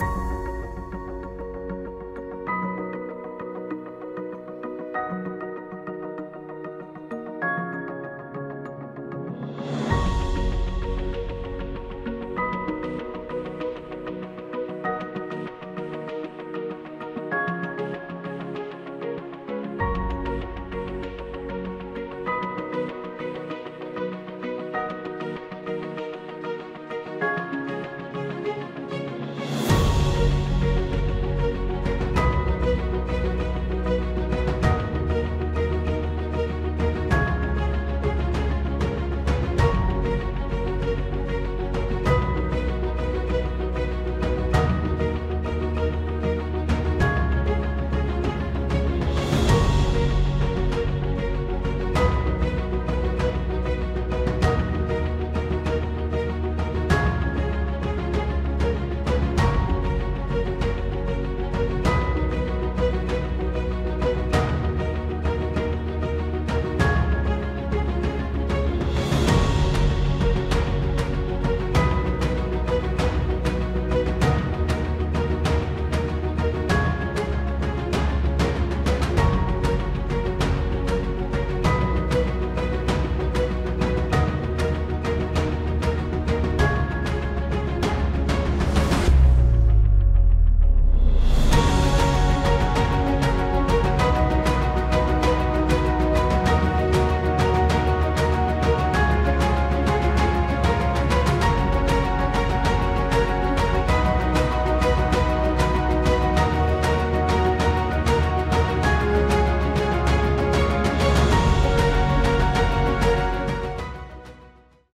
Bye.